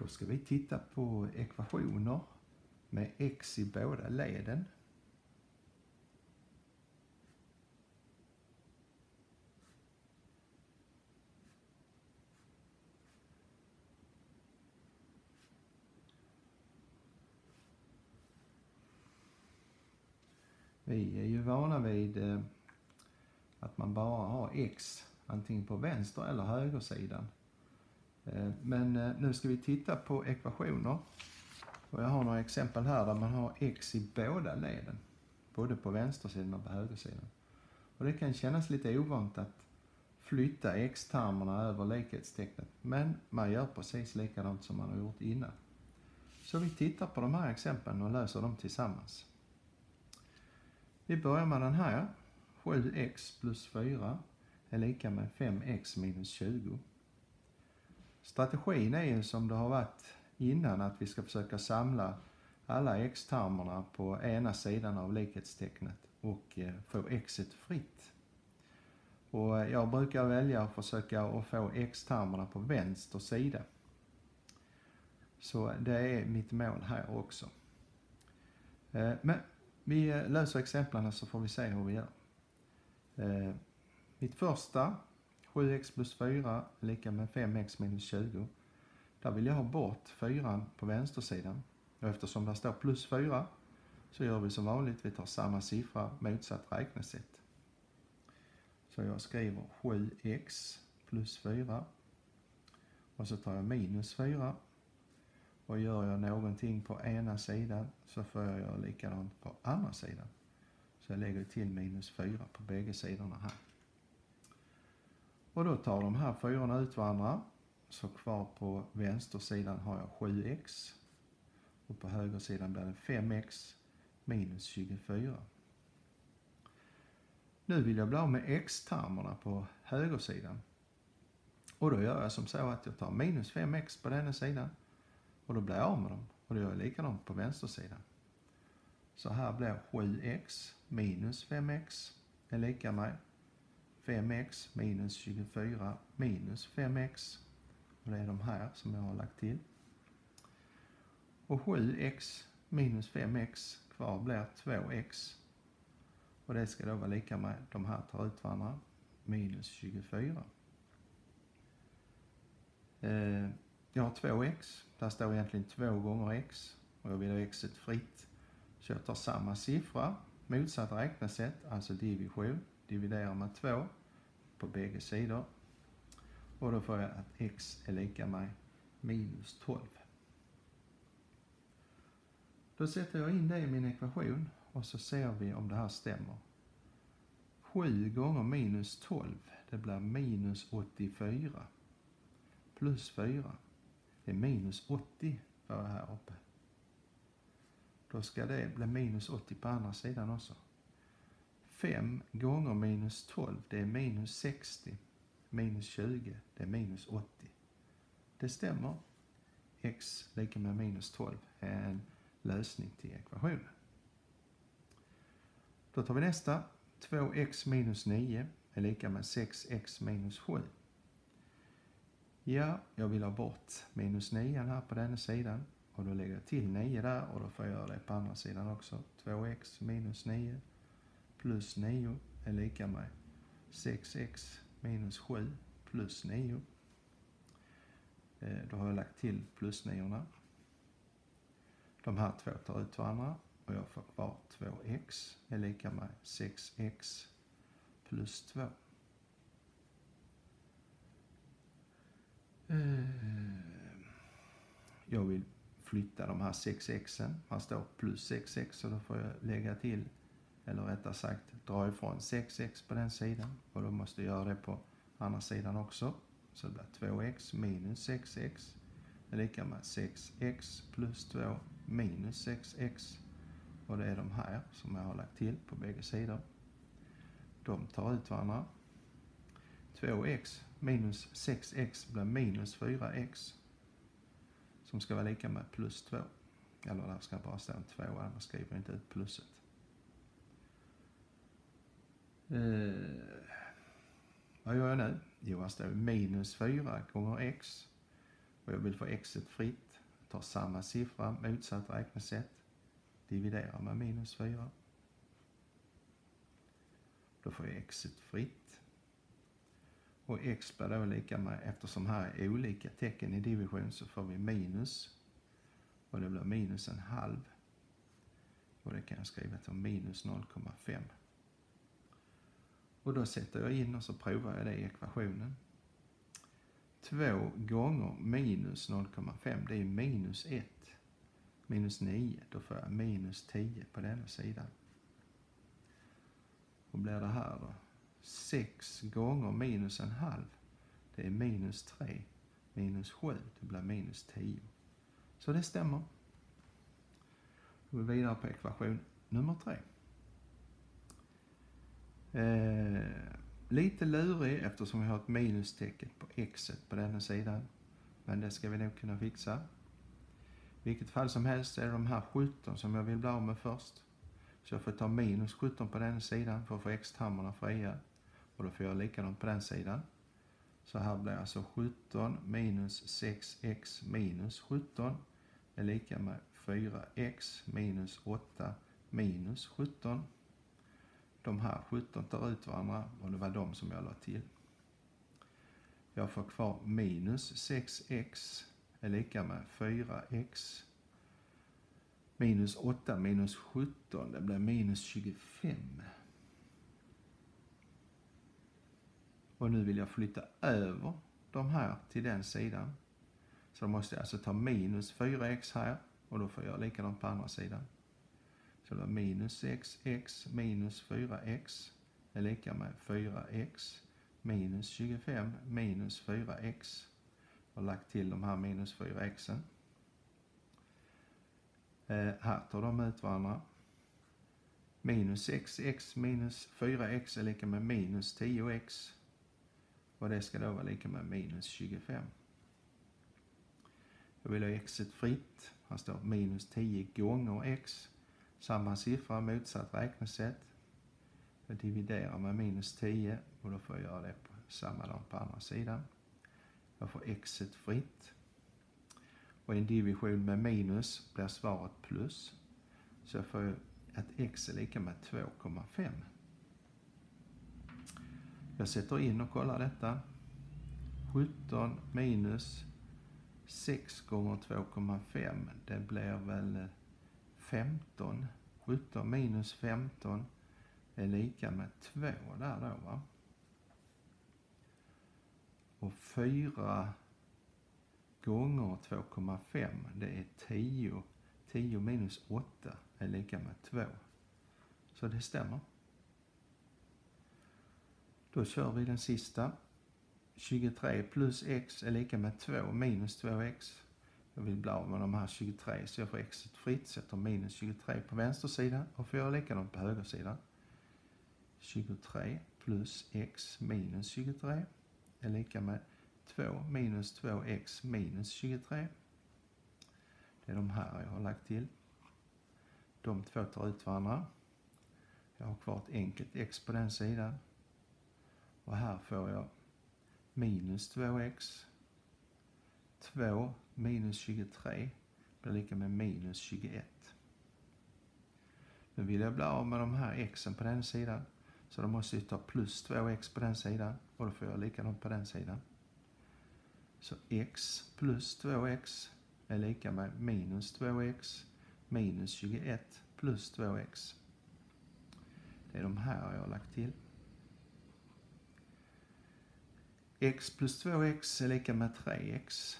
Då ska vi titta på ekvationer med x i båda leden. Vi är ju vana vid eh, att man bara har x antingen på vänster eller högersidan. Eh, men eh, nu ska vi titta på ekvationer. Och jag har några exempel här där man har x i båda leden. Både på vänstersidan och på högersidan. Och det kan kännas lite ovant att flytta x-termerna över likhetstecknet. Men man gör precis likadant som man har gjort innan. Så vi tittar på de här exemplen och löser dem tillsammans. Vi börjar med den här. 7x plus 4 är lika med 5x minus 20. Strategin är ju som det har varit innan att vi ska försöka samla alla x-termerna på ena sidan av likhetstecknet och få få xet fritt. Och jag brukar välja att försöka att få x-termerna på vänster sida. Så det är mitt mål här också. Eh, men vi löser exemplen så får vi se hur vi gör. Eh, mitt första 7x plus 4 är lika med 5x minus 20. Där vill jag ha bort 4 på vänstersidan. Och eftersom det står plus 4 så gör vi som vanligt, vi tar samma siffra motsatt räknesätt. Så jag skriver 7x plus 4 och så tar jag minus 4 och gör jag någonting på ena sidan så får jag göra likadant på andra sidan. Så jag lägger till minus 4 på bägge sidorna här. Och då tar de här fyrorna ut varandra. Så kvar på vänstersidan har jag 7x. Och på högersidan blir det 5x minus 24. Nu vill jag bli av med x-termerna på högersidan. Och då gör jag som så att jag tar minus 5x på denna sidan. Och då blir jag av med dem. Och då gör jag likadant på vänstersidan. Så här blir 7x minus 5x är lika med 5x minus 24 minus 5x. Och det är de här som jag har lagt till. Och 7x minus 5x kvar blir 2x. Och det ska då vara lika med, de här tar ut varandra, minus 24. Eh, jag har 2x, där står egentligen 2 gånger x och jag vill ha x fritt. Så jag tar samma siffra, motsatt räknesätt, alltså division, dividerar med 2 på bägge sidor. Och då får jag att x är lika med minus 12. Då sätter jag in det i min ekvation och så ser vi om det här stämmer. 7 gånger minus 12, det blir minus 84. Plus 4, det är minus 80 för här uppe. Då ska det bli minus 80 på andra sidan också. 5 gånger minus 12, det är minus 60. Minus 20, det är minus 80. Det stämmer. x lika med minus 12 är en lösning till ekvationen. Då tar vi nästa. 2x minus 9 är lika med 6x minus 7. Ja, jag vill ha bort minus 9 här på denna sidan och då lägger jag till 9 där och då får jag göra det på andra sidan också. 2x minus 9 plus 9 är lika med 6x minus 7 plus 9. Eh, då har jag lagt till plus 9 De här två tar ut varandra och jag får kvar 2x är lika med 6x plus 2. Eh, jag vill flytta de här 6xen. Här står plus 6x så då får jag lägga till eller rättare sagt dra ifrån 6x på den sidan och då måste jag göra det på andra sidan också. Så det blir 2x minus 6x är lika med 6x plus 2 minus 6x och det är de här som jag har lagt till på bägge sidor. De tar ut varandra. 2x minus 6x blir minus 4x som ska vara lika med plus 2. Eller där ska bara stå en 2, annars skriver jag inte ut plusset. Eh, vad gör jag nu? Jo, här står minus 4 gånger x. Och jag vill få x fritt. tar samma siffra, motsatt räknesätt, dividerar med minus 4. Då får jag x fritt. Och x blir då lika med, eftersom här är olika tecken i division så får vi minus. Och det blir minus en halv. Och det kan jag skriva till minus 0,5. Och då sätter jag in och så provar jag det i ekvationen. 2 gånger minus 0,5 det är minus 1. Minus 9, då får jag minus 10 på denna sidan. Vad blir det här då? 6 gånger minus en halv, det är minus 3. Minus 7, det blir minus 10. Så det stämmer. Då går vi vidare på ekvation nummer 3. Eh, lite lurig eftersom vi har ett minustecken på x på denna sidan. Men det ska vi nog kunna fixa. I vilket fall som helst är det de här 17 som jag vill bli av med först. Så jag får ta minus 17 på den sidan för att få x-termerna fria. Och då får jag likadant på den sidan. Så här blir alltså 17 minus 6x minus 17 är lika med 4x minus 8 minus 17. De här 17 tar ut varandra och det var de som jag la till. Jag får kvar minus 6x är lika med 4x minus 8 minus 17, det blir minus 25. Och nu vill jag flytta över de här till den sidan. Så då måste jag alltså ta minus 4x här och då får jag likadant på andra sidan. Så då minus 6x minus 4x är lika med 4x minus 25 minus 4x. Och lagt till de här minus 4xen. Eh, här tar de ut varandra. Minus 6x minus 4x är lika med minus 10x. Och det ska då vara lika med minus 25. Jag vill ha x fritt. Här står minus 10 gånger x. Samma siffra, motsatt räknesätt. Jag dividerar med minus 10 och då får jag göra det på samma dag på andra sidan. Jag får x fritt. Och i en division med minus blir svaret plus. Så jag får att x är lika med 2,5. Jag sätter in och kollar detta. 17 minus 6 gånger 2,5, det blir väl 15. 17 minus 15 är lika med 2 där då va. Och 4 gånger 2,5 det är 10. 10 minus 8 är lika med 2. Så det stämmer. Då kör vi den sista. 23 plus x är lika med 2 minus 2x. Jag vill bli av med de här 23 så jag får x fritt, sätter minus 23 på vänster sida och får göra likadant på höger sida. 23 plus x minus 23 är lika med 2 minus 2x minus 23. Det är de här jag har lagt till. De två tar ut varandra. Jag har kvar ett enkelt x på den sidan. Och här får jag minus 2x. 2 minus 23 blir lika med minus 21. Nu vill jag bli av med de här xen på den sidan. Så då måste jag ta plus 2x på den sidan och då får jag likadant på den sidan. Så x plus 2x är lika med minus 2x minus 21 plus 2x. Det är de här jag har lagt till. x plus 2x är lika med 3x.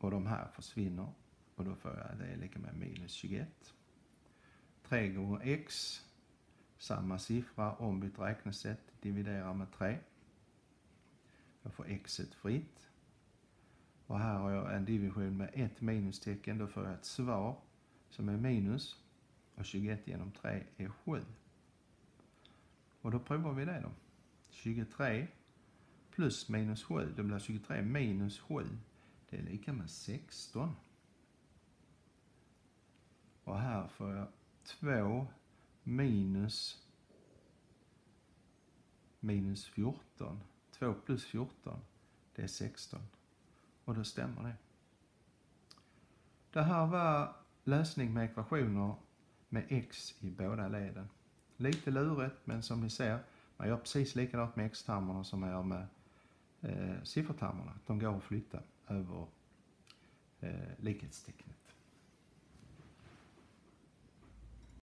Och de här försvinner. Och då får jag det är lika med minus 21. 3 gånger x, samma siffra, ombytt räknesätt, dividerar med 3. Jag får x fritt. Och här har jag en division med ett minustecken. Då får jag ett svar som är minus. Och 21 genom 3 är 7. Och då provar vi det då. 23 plus minus 7, det blir 23 minus 7. Det är lika med 16. Och här får jag 2 minus minus 14. 2 plus 14, det är 16. Och då stämmer det. Det här var lösning med ekvationer med x i båda leden. Lite lurigt, men som ni ser, man gör precis likadant med x-termerna som man gör med eh, siffertermerna. De går att flytta över eh, likhetstecknet.